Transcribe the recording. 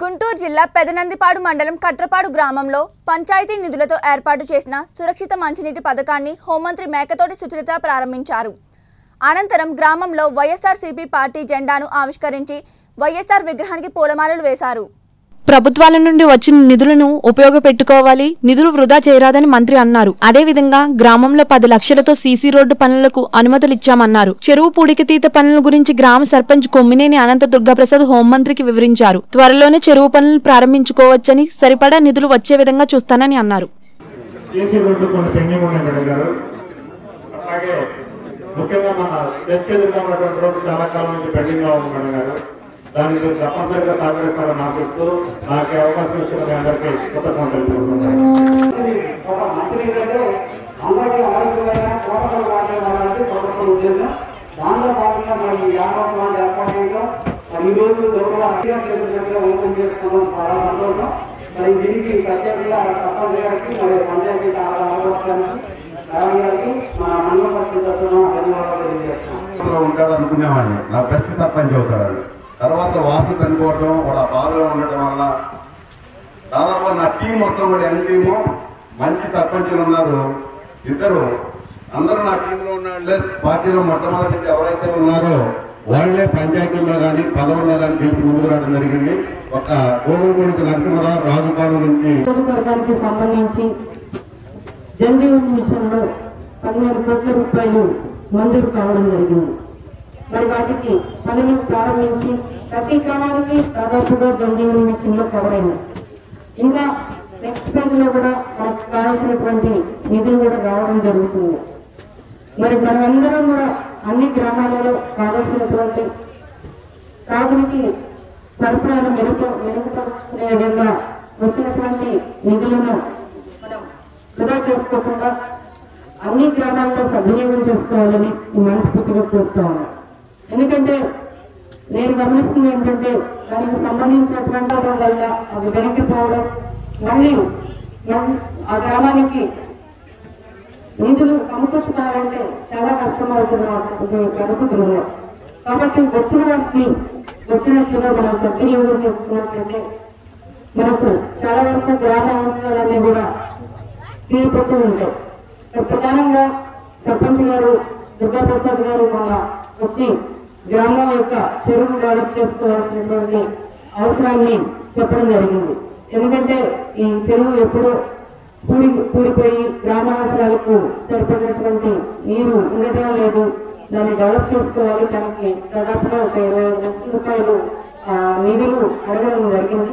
గుంటూరు జిల్లా పెదనందిపాడు మండలం కట్రపాడు గ్రామంలో పంచాయతీ నిధులతో ఏర్పాటు చేసిన సురక్షిత మంచినీటి పథకాన్ని హోంమంత్రి మేకతోటి సుచరిత ప్రారంభించారు. అనంతరం గ్రామంలో వైఎస్ఆర్సీపీ పార్టీ జెండాను ఆవిష్కరించి వైఎస్ఆర్ విగ్రహానికి పూలమాలలు వేశారు. ప్రభుత్వాల నుండి వచ్చిన నిధులను ఉపయోగపెట్టుకోవాలి నిధులు వృధా చేయరాదని మంత్రి అన్నారు. అదేవిధంగా గ్రామంలో పది లక్షలతో సీసీ రోడ్డు పనులకు అనుమతులిచ్చామన్నారు చెరువు పూడికతీత పనుల గురించి గ్రామ సర్పంచ్ కొమ్మినేని అనంత దుర్గాప్రసాద్ హోంమంత్రికి వివరించారు. త్వరలోనే చెరువు పనులు ప్రారంభించుకోవచ్చని సరిపడా నిధులు వచ్చే విధంగా చూస్తానని అన్నారు. ముఖ్యంగా మన తెచ్చేది చాలా కాలం నుంచి పెండింగ్గా ఉంది మేడం గారు. మీరు తప్పనిసరిగా సహకరిస్తారని ఆశిస్తూ నాకు అవకాశం ఇచ్చిన మీ అందరికీ కృతజ్ఞతలు ఒక అందరికీ ఆరోగ్యమైన ప్రభుత్వం ఉద్దేశం. దానిలో భాగంగా మరి ఈ వ్యాపారం ఏర్పాటు చేయడం మరి ఈ రోజు గౌరవ చేతుల ఓపెన్ చేసుకోవడం చాలా సంతోషం మరి దీనికి ప్రత్యేకంగా సర్పంచ్ గారికి మరి పంచాయతీ ఉంటాడు అనుకునేవాడిని నా బెస్ట్ సర్పంచ్ అవుతాడు. తర్వాత వాసు చనిపోవటం వాడు ఆ బాధలో ఉండటం వల్ల దాదాపు నా టీం మొత్తం కూడా యంగ్ టీము మంచి సర్పంచులు ఉన్నారు. ఇద్దరు అందరూ నా టీంలో ఉన్న వాళ్ళే పార్టీలో మొట్టమొదటి నుంచి ఎవరైతే ఉన్నారో వాళ్ళే పంచాయతీల్లో కానీ పదవుల్లో కానీ గెలిచి ముందుకు రావడం జరిగింది. ఒక గోగులగూడికి నరసింహరావు రాజుపాలెం నుంచి నియోజకవర్గానికి సంబంధించి జనజీవన్ మిషన్లో పదిహేను కోట్ల రూపాయలు మంజూరు కావడం జరిగింది. మరి వాటికి పనులు ప్రారంభించి ప్రతి గ్రామానికి దాదాపుగా జల్ జీవన్ మిషన్లో కవర్ అయింది ఇంకా నెక్స్ట్ పేజ్లో కూడా మనకు కావాల్సినటువంటి నిధులు కూడా రావడం జరుగుతుంది. మరి మనమందరం కూడా అన్ని గ్రామాలలో కావాల్సినటువంటి తాగునికి సరఫరాను మెరుగు మెరుగుపరుచుకునే విధంగా వచ్చినటువంటి నిధులను మనం వృధా చేసుకోకుండా అన్ని గ్రామాల్లో సద్వినియోగం చేసుకోవాలని మనస్ఫూర్తిగా కోరుతా ఉన్నాను ఎందుకంటే నేను గమనిస్తుంది ఏంటంటే దానికి సంబంధించినటువంటి వల్ల అవి వెనక్కిపోవడం మళ్ళీ మళ్ళీ ఆ గ్రామానికి నిధులు సమకూర్చుకోవాలంటే చాలా కష్టమవుతున్న పరిస్థితులు ఉన్నాయి కాబట్టి వచ్చిన వాటిని వచ్చినట్లుగా మనం సద్వినియోగం చేసుకున్నట్లయితే మనకు చాలా వరకు గ్రామ అవసరాలన్నీ కూడా తీరిపోతూ ఉంటాయి. ప్రధానంగా సర్పంచ్ గారు దుర్గాప్రసాద్ గారు మొన్న వచ్చి గ్రామం యొక్క చెరువు డెవలప్ చేసుకోవాల్సినటువంటి అవసరాన్ని చెప్పడం జరిగింది. ఎందుకంటే ఈ చెరువు ఎప్పుడో కూడి కూడిపోయి గ్రామ అవసరాలకు సరిపడినటువంటి నీరు ఉండటం లేదు. దాన్ని డెవలప్ చేసుకోవాలి. దానికి దాదాపుగా ఒక ఇరవై ఐదు లక్షల రూపాయలు నిధులు అడగడం జరిగింది.